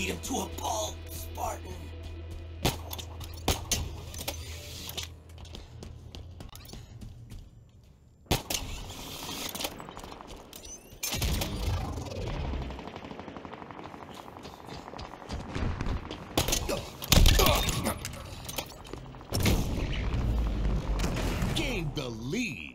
beat him to a pulp, Spartan. Gained the lead.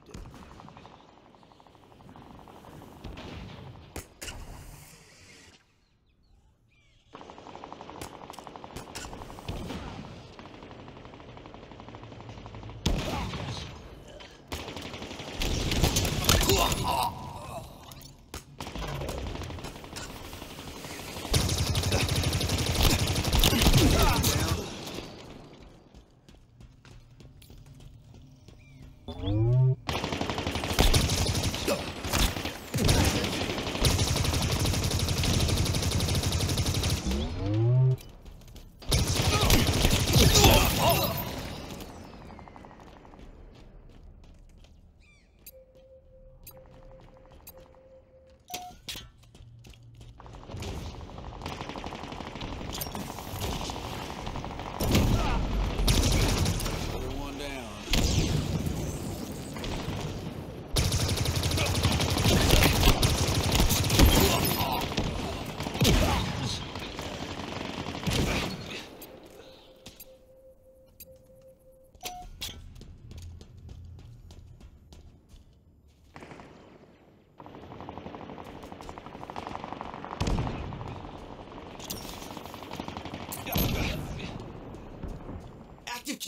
Another one down.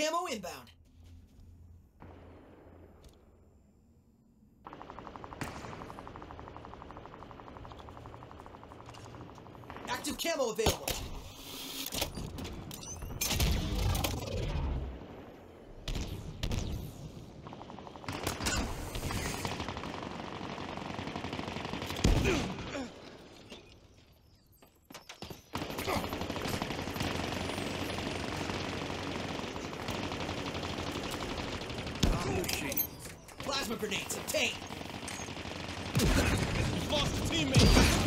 Camo inbound. Active camo available. Plasma grenades obtained. Lost a teammate.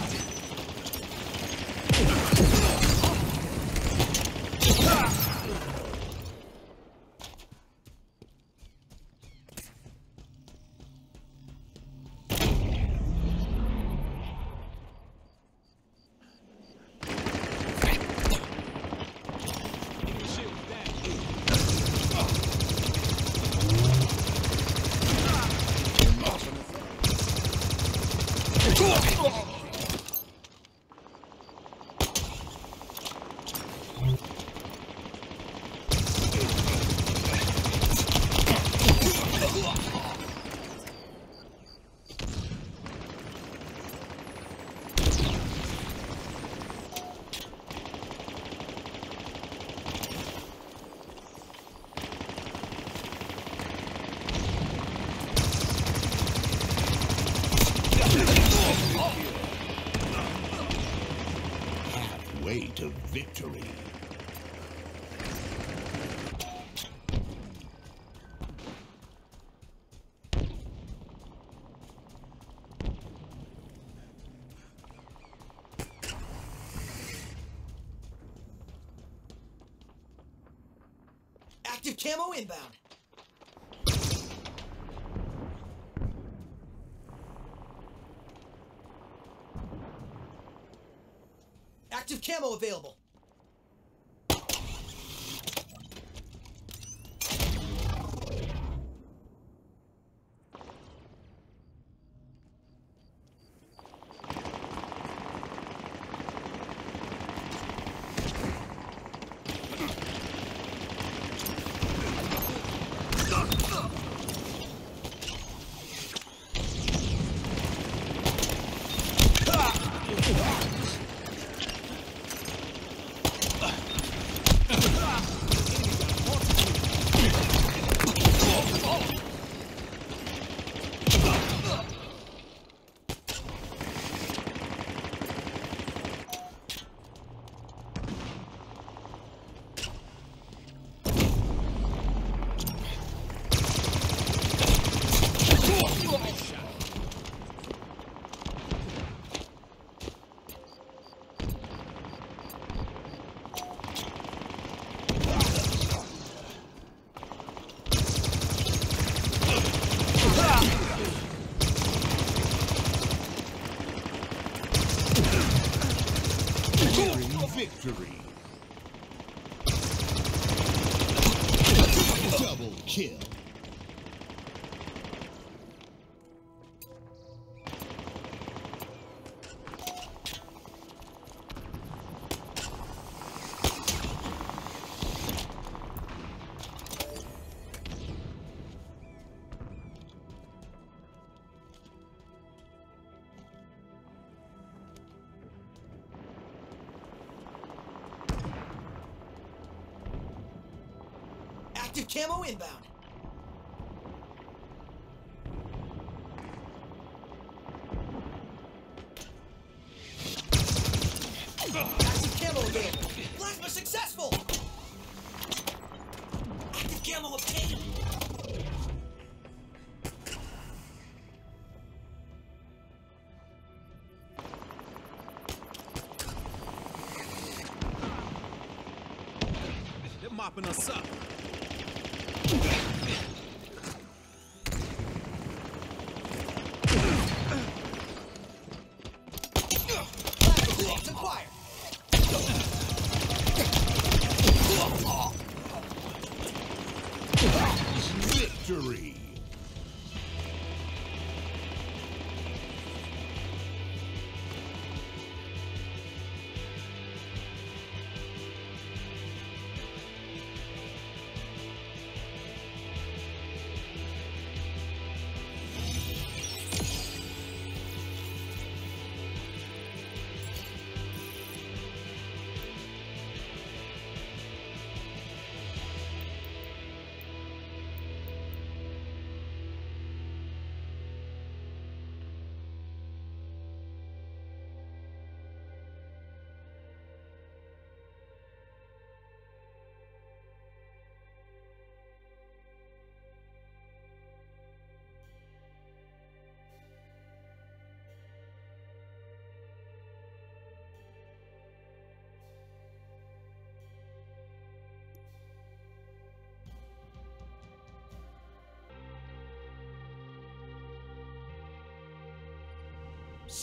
Halfway to victory. Active camo inbound. Active camo available. Nearing victory. Double kill. Camo inbound. Active camo available. Plasma successful. Active camo obtained. Mopping us up.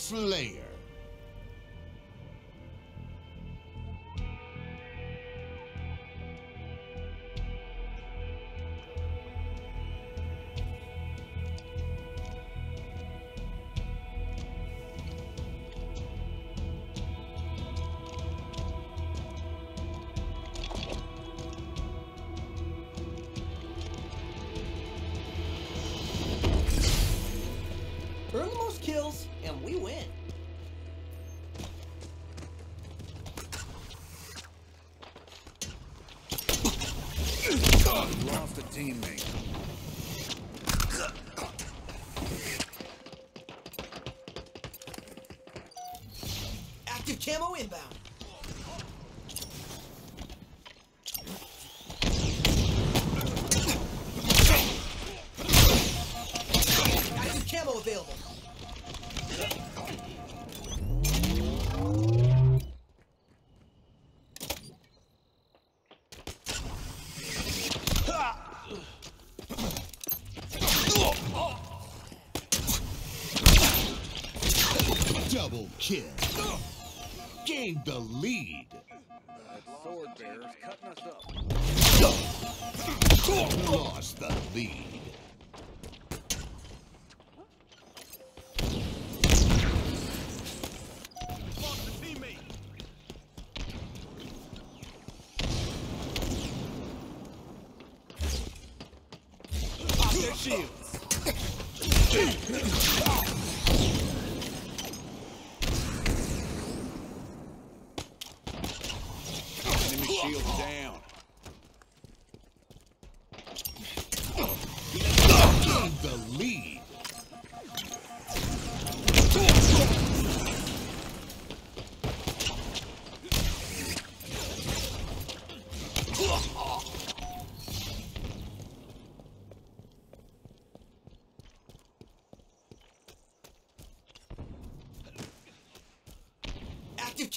Slayer. Earn the most kills, and we win. Lost a teammate. Active camo inbound. Double kill. Gained the lead. That sword bear's cutting us up. Lost the lead.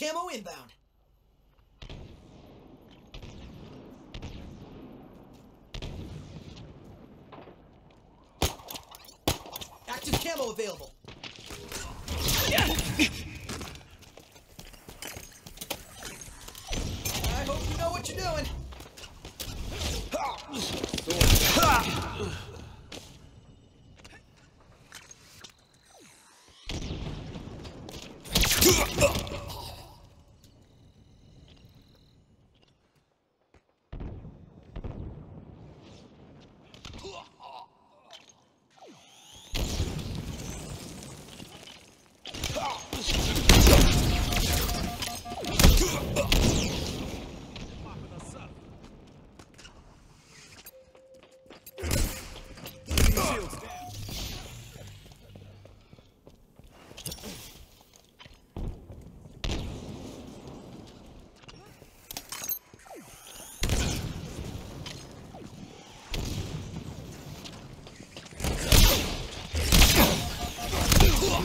Camo inbound. Active camo available. you doing? Shields down.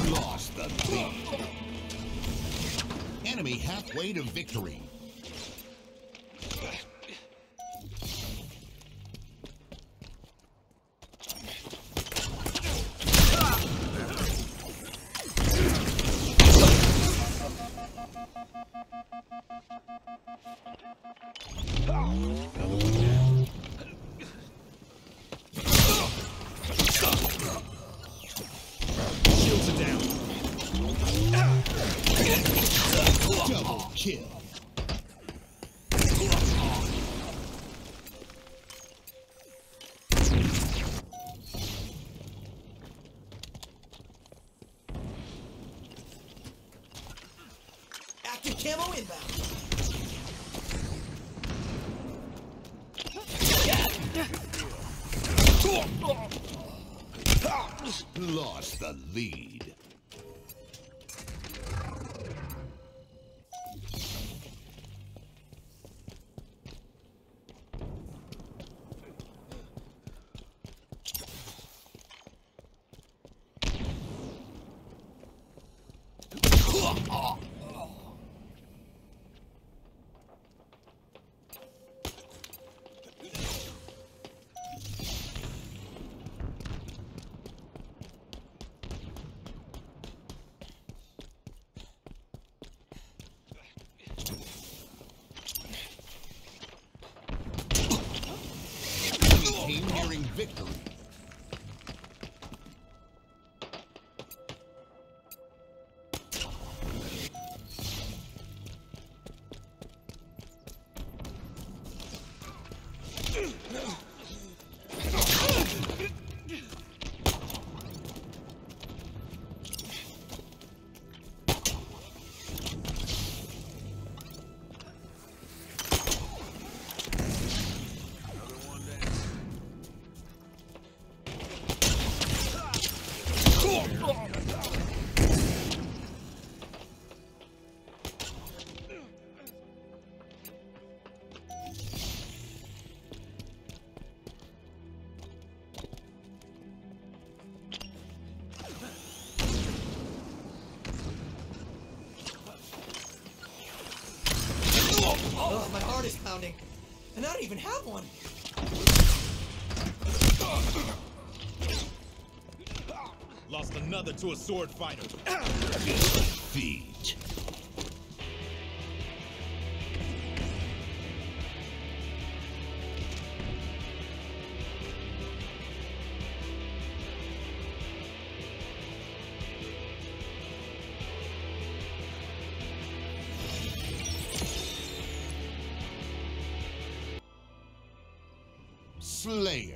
Lost the. Enemy halfway to victory. Inbound. Lost the lead. Have one. Lost another to a sword fighter. Defeat. Slayer.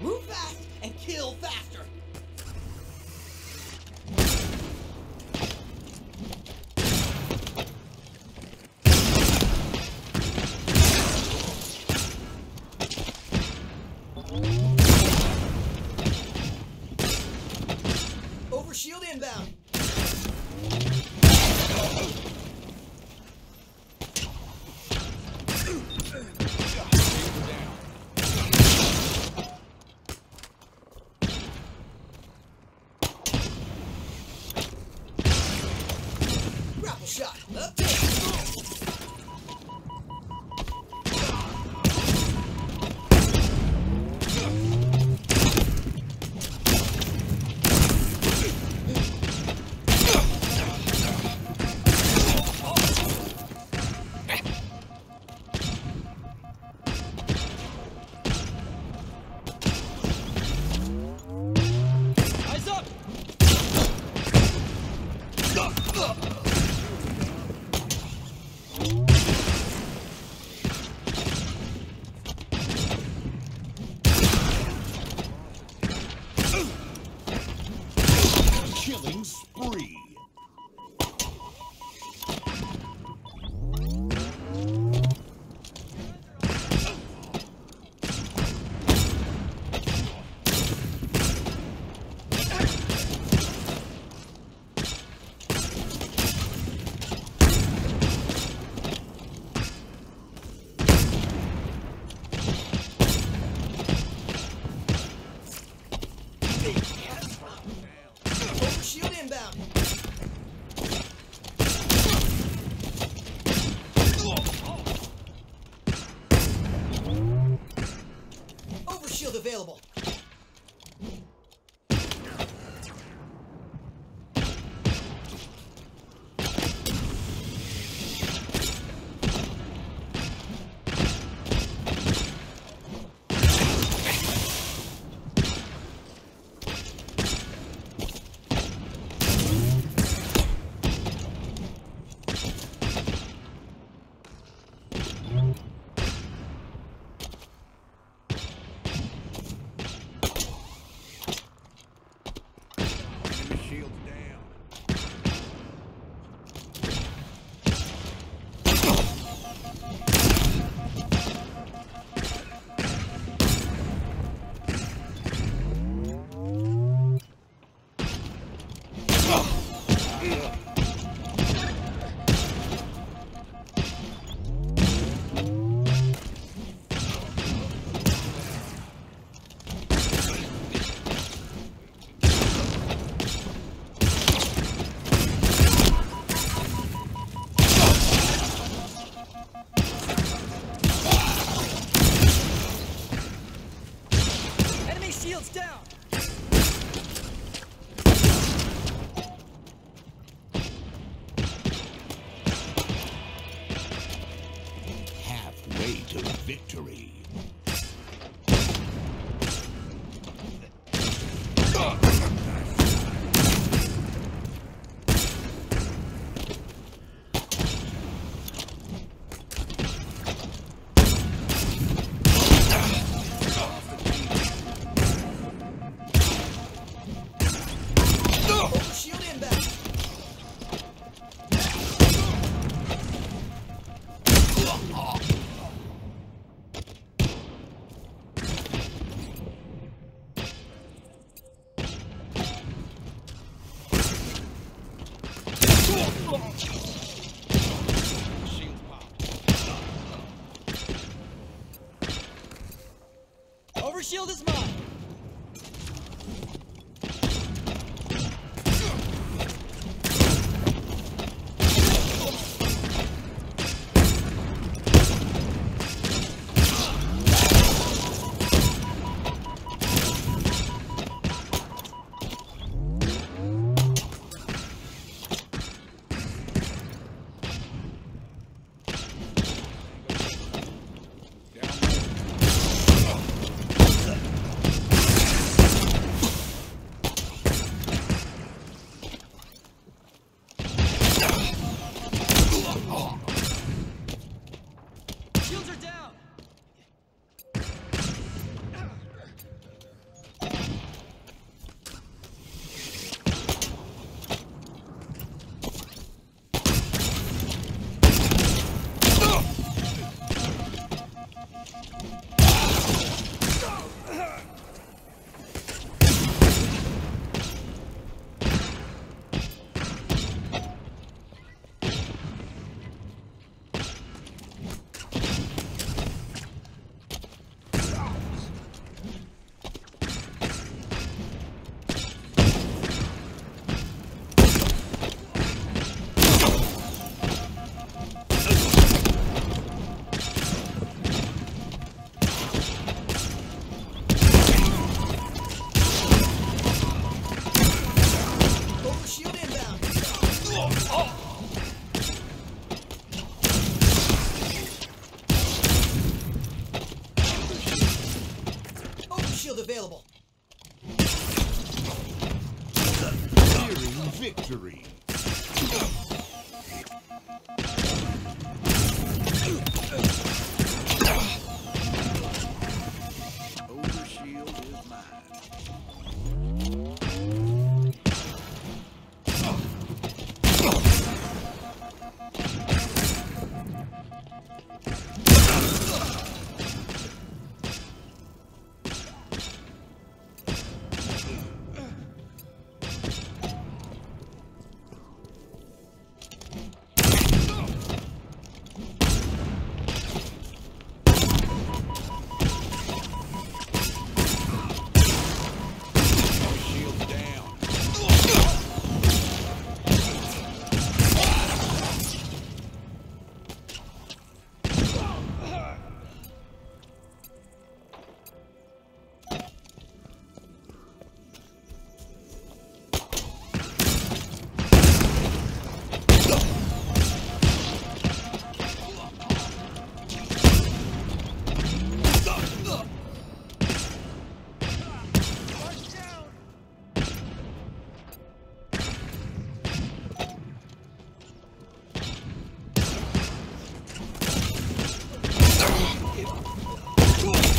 Move fast and kill faster.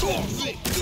Victory!